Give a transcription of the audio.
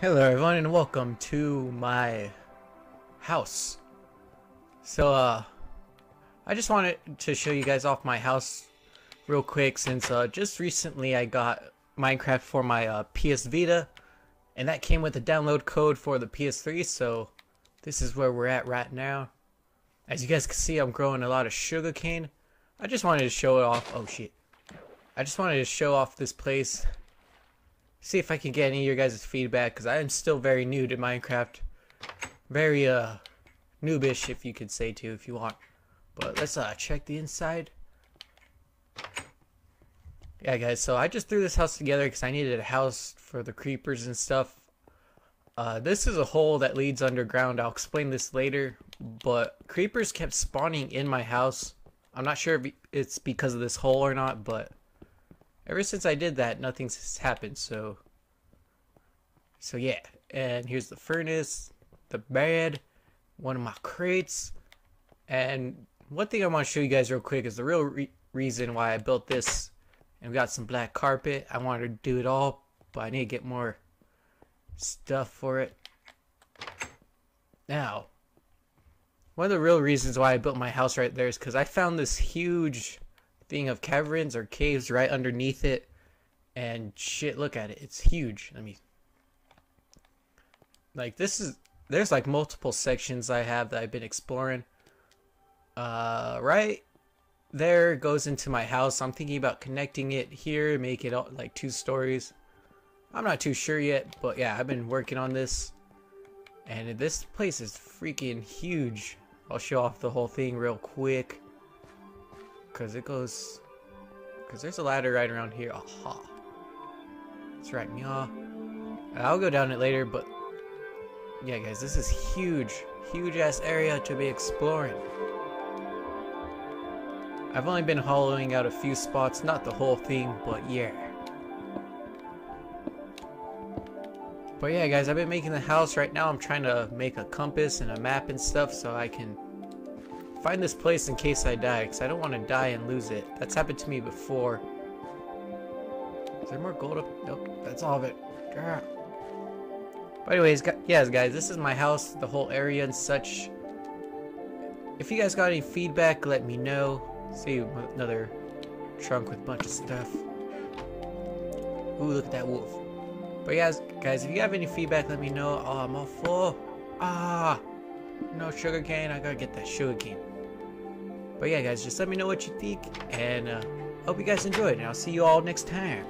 Hello everyone and welcome to my house. So uh I just wanted to show you guys off my house real quick since uh just recently I got Minecraft for my uh, PS Vita and that came with a download code for the PS3 so this is where we're at right now. As you guys can see I'm growing a lot of sugarcane. I just wanted to show it off. Oh shit. I just wanted to show off this place see if I can get any of your guys' feedback because I am still very new to Minecraft. Very uh noobish if you could say too if you want. But let's uh check the inside. Yeah guys, so I just threw this house together because I needed a house for the creepers and stuff. Uh, this is a hole that leads underground. I'll explain this later. But creepers kept spawning in my house. I'm not sure if it's because of this hole or not, but ever since I did that, nothing's happened. So, so yeah. And here's the furnace, the bed, one of my crates, and one thing I want to show you guys real quick is the real re reason why I built this. And we got some black carpet. I wanted to do it all, but I need to get more stuff for it. Now, one of the real reasons why I built my house right there is because I found this huge thing of caverns or caves right underneath it. And shit, look at it. It's huge. I mean, like this is, there's like multiple sections I have that I've been exploring. Uh, right there goes into my house. I'm thinking about connecting it here, make it like two stories. I'm not too sure yet, but yeah, I've been working on this. And this place is freaking huge. I'll show off the whole thing real quick. Because it goes... Because there's a ladder right around here. Aha. That's right, yeah. I'll go down it later, but... Yeah, guys, this is huge. Huge-ass area to be exploring. I've only been hollowing out a few spots, not the whole thing, but yeah. But yeah, guys, I've been making the house. Right now, I'm trying to make a compass and a map and stuff so I can Find this place in case I die, because I don't want to die and lose it. That's happened to me before. Is there more gold up? Nope, that's all of it. But anyways, yes guys, this is my house, the whole area and such. If you guys got any feedback, let me know. See another trunk with a bunch of stuff. Ooh, look at that wolf. But yes, guys, if you have any feedback, let me know. Oh, I'm all full. Ah, no sugar cane. I gotta get that sugar cane. But yeah, guys, just let me know what you think, and uh, hope you guys enjoyed, and I'll see you all next time.